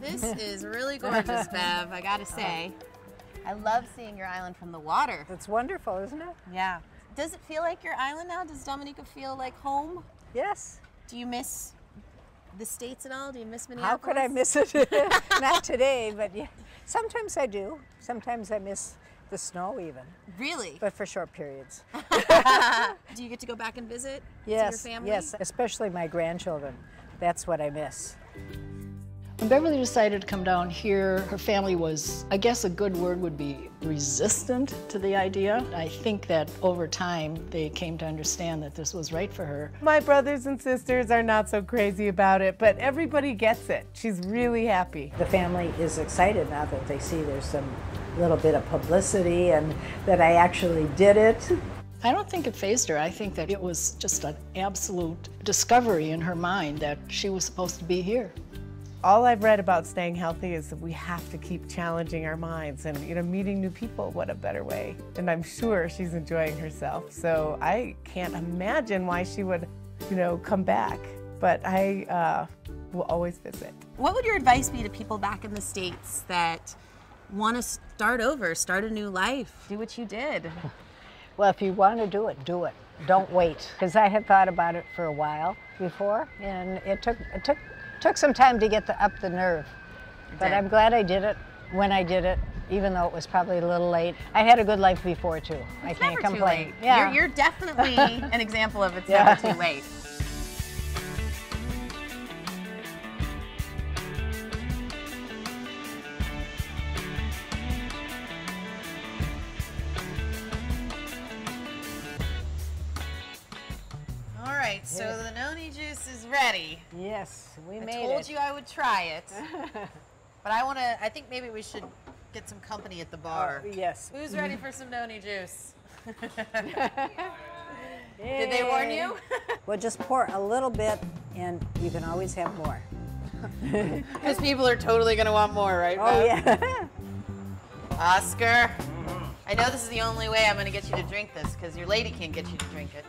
This is really gorgeous, Bev, I gotta uh-huh. say. I love seeing your island from the water. It's wonderful, isn't it? Yeah. Does it feel like your island now? Does Dominica feel like home? Yes. Do you miss the States at all? Do you miss Minneapolis? How could I miss it? Not today, but yeah. Sometimes I do. Sometimes I miss the snow even. Really? But for short periods. do you get to go back and visit? Yes. your family? Yes, especially my grandchildren. That's what I miss. When Beverly decided to come down here, her family was, I guess a good word would be resistant to the idea. I think that over time they came to understand that this was right for her. My brothers and sisters are not so crazy about it, but everybody gets it. She's really happy. The family is excited now that they see there's some little bit of publicity and that I actually did it. I don't think it fazed her. I think that it was just an absolute discovery in her mind that she was supposed to be here. All I've read about staying healthy is that we have to keep challenging our minds and you know meeting new people. What a better way! And I'm sure she's enjoying herself. So I can't imagine why she would, you know, come back. But I uh, will always visit. What would your advice be to people back in the States that want to start over, start a new life, do what you did? Well, if you want to do it, do it. Don't wait. Because I had thought about it for a while before, and it took it took took some time to get the, up the nerve. But did. I'm glad I did it when I did it, even though it was probably a little late. I had a good life before too. I can't never complain. too late. Yeah. You're, you're definitely an example of it's Yeah. never too late. Is ready. yes, we I made told you I would try it. but I want to, I think maybe we should get some company at the bar. Oh, yes. Who's ready for some noni juice? Did they warn you? Well, just pour a little bit, and you can always have more. Because people are totally going to want more, right? Oh Bev? yeah. Oscar, I know this is the only way I'm going to get you to drink this because your lady can't get you to drink it.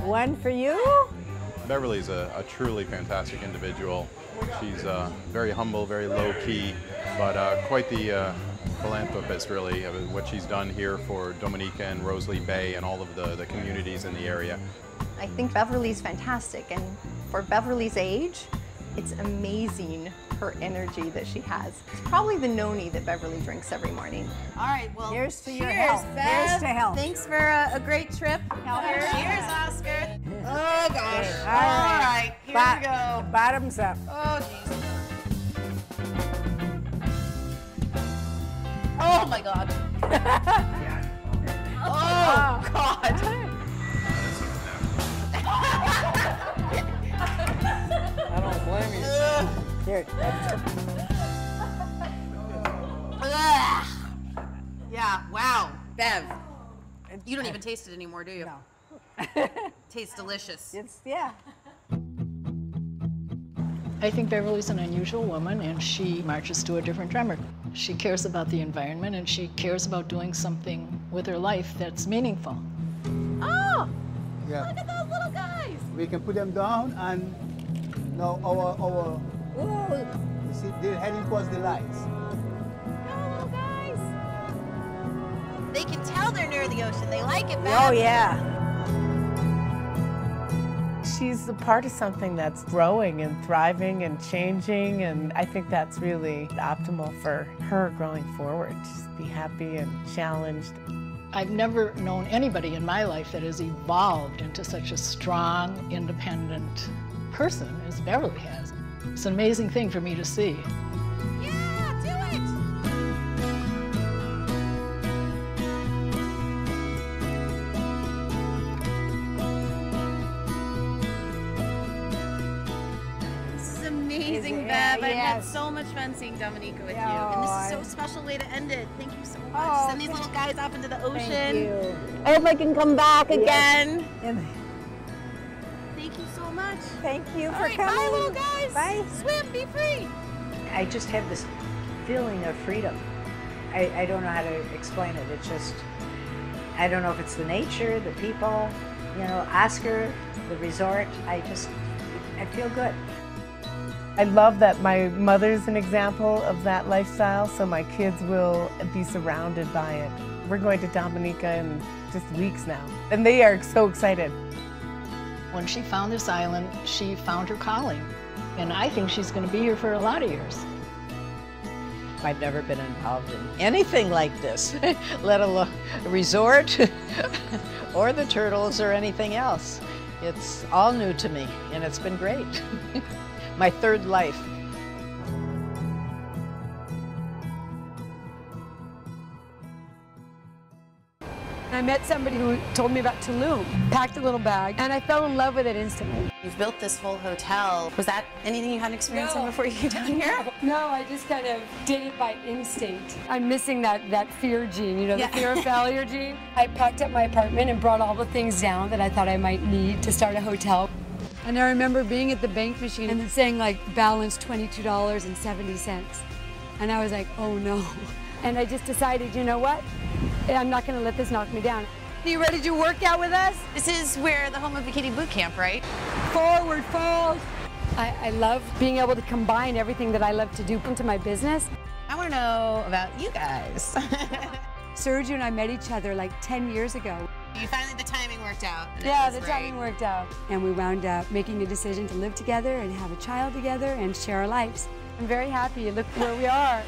One for you. Beverly's a, a truly fantastic individual. She's uh, very humble, very low key, but uh, quite the uh, philanthropist, really. I what she's done here for Dominica and Rosalie Bay and all of the, the communities in the area. I think Beverly's fantastic, and for Beverly's age, it's amazing her energy that she has. It's probably the noni that Beverly drinks every morning. All right, well, Here's to your health. Bev. Here's to health. Thanks for a, a great trip. Cheers. Cheers, Oscar. Oh, gosh. All right. here Bo- we go. Bottoms up. Oh, jeez. Oh, my God. Oh, oh, God. I don't blame you. Here. Ugh. Yeah, wow. Bev, you don't even taste it anymore, do you? No. Tastes delicious. It's yeah. I think Beverly's an unusual woman and she marches to a different drummer. She cares about the environment and she cares about doing something with her life that's meaningful. Oh, Yeah. look at those little guys. We can put them down and now our our Ooh, you see they're heading towards the lights. Oh, little guys. They can tell they're near the ocean. They like it, oh, Bev. oh yeah. She's a part of something that's growing and thriving and changing, and I think that's really optimal for her growing forward. Just be happy and challenged. I've never known anybody in my life that has evolved into such a strong, independent person as Beverly has. It's an amazing thing for me to see. Amazing, Is it? Bev. I've had so much fun seeing Dominica with you. Oh, And this is oh, I- so special way to end it. Thank you so much. Oh, Send these little guys off into the ocean. Thank you. I hope I can come back Yes. again. And Thank you so much. thank you All for right, coming. bye, little guys. Bye. Swim, be free. I just have this feeling of freedom. I, I don't know how to explain it. It's just, I don't know if it's the nature, the people, you know, Oscar, the resort. I just, I feel good. I love that my mother's an example of that lifestyle, so my kids will be surrounded by it. We're going to Dominica in just weeks now, and they are so excited. When she found this island, she found her calling. And I think she's going to be here for a lot of years. I've never been involved in anything like this, let alone a resort or the turtles or anything else. It's all new to me, and it's been great. My third life. I met somebody who told me about Tulum, packed a little bag, and I fell in love with it instantly. You've built this whole hotel. Was that anything you had experience in No. before you came down here? No, I just kind of did it by instinct. I'm missing that, that fear gene, you know, Yeah. the fear of failure gene. I packed up my apartment and brought all the things down that I thought I might need to start a hotel. And I remember being at the bank machine and saying like balance $22.70. And I was like, oh no. And I just decided, you know what? I'm not gonna let this knock me down. Are you ready to work out with us? This is where the home of Bikini Boot Camp, right? Forward fold. I, I love being able to combine everything that I love to do into my business. I want to know about you guys. Sergio and I met each other like 10 years ago. You finally, the timing worked out. Yeah, the right. timing worked out. And we wound up making a decision to live together and have a child together and share our lives. I'm very happy. Look where we are.